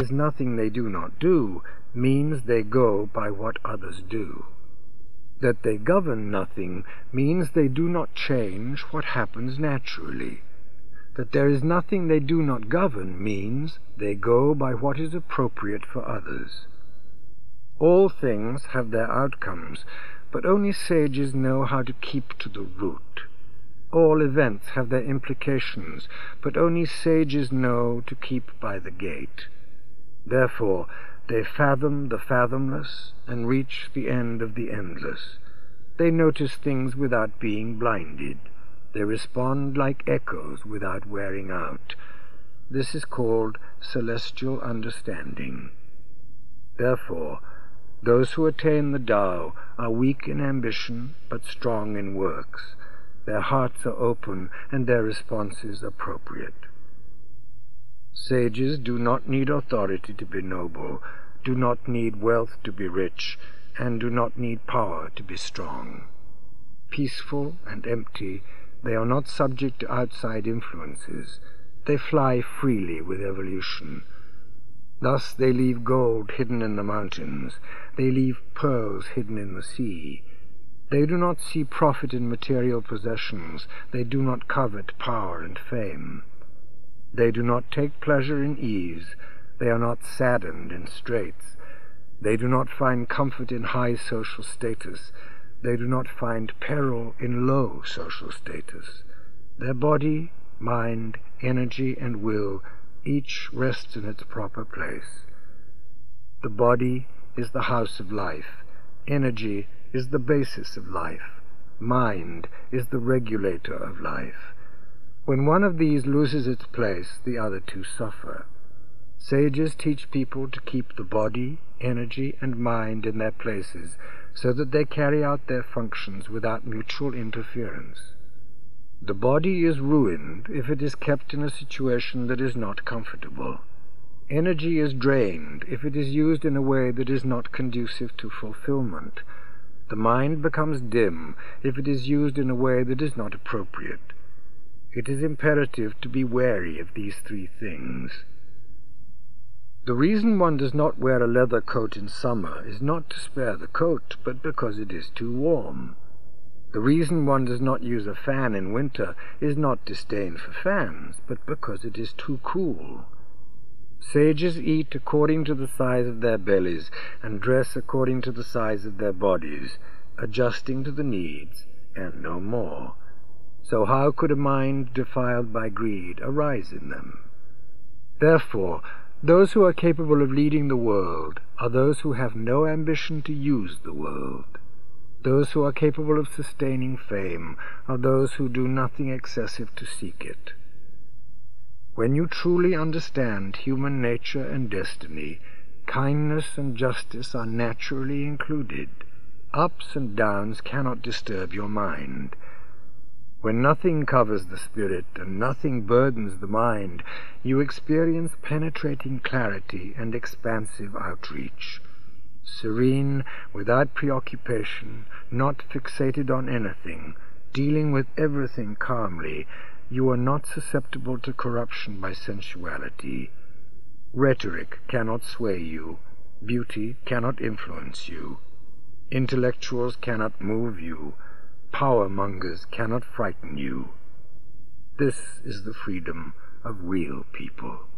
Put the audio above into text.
is nothing they do not do means they go by what others do. That they govern nothing means they do not change what happens naturally. That there is nothing they do not govern means they go by what is appropriate for others. All things have their outcomes, but only sages know how to keep to the root. All events have their implications, but only sages know to keep by the gate. Therefore, they fathom the fathomless and reach the end of the endless. They notice things without being blinded. They respond like echoes without wearing out. This is called celestial understanding. Therefore, those who attain the Tao are weak in ambition, but strong in works. Their hearts are open, and their responses appropriate. Sages do not need authority to be noble, do not need wealth to be rich, and do not need power to be strong. Peaceful and empty, they are not subject to outside influences. They fly freely with evolution. Thus they leave gold hidden in the mountains, they leave pearls hidden in the sea. They do not see profit in material possessions, they do not covet power and fame. They do not take pleasure in ease, they are not saddened in straits. They do not find comfort in high social status, they do not find peril in low social status. Their body, mind, energy, and will each rests in its proper place. The body is the house of life. Energy is the basis of life. Mind is the regulator of life. When one of these loses its place, the other two suffer. Sages teach people to keep the body, energy, and mind in their places so that they carry out their functions without mutual interference. The body is ruined if it is kept in a situation that is not comfortable. Energy is drained if it is used in a way that is not conducive to fulfillment. The mind becomes dim if it is used in a way that is not appropriate. It is imperative to be wary of these three things. The reason one does not wear a leather coat in summer is not to spare the coat, but because it is too warm. The reason one does not use a fan in winter is not disdain for fans, but because it is too cool. Sages eat according to the size of their bellies, and dress according to the size of their bodies, adjusting to the needs, and no more. So how could a mind defiled by greed arise in them? Therefore, those who are capable of leading the world are those who have no ambition to use the world. Those who are capable of sustaining fame are those who do nothing excessive to seek it. When you truly understand human nature and destiny, kindness and justice are naturally included. Ups and downs cannot disturb your mind. When nothing covers the spirit and nothing burdens the mind, you experience penetrating clarity and expansive outreach serene, without preoccupation, not fixated on anything, dealing with everything calmly, you are not susceptible to corruption by sensuality. Rhetoric cannot sway you. Beauty cannot influence you. Intellectuals cannot move you. Power mongers cannot frighten you. This is the freedom of real people.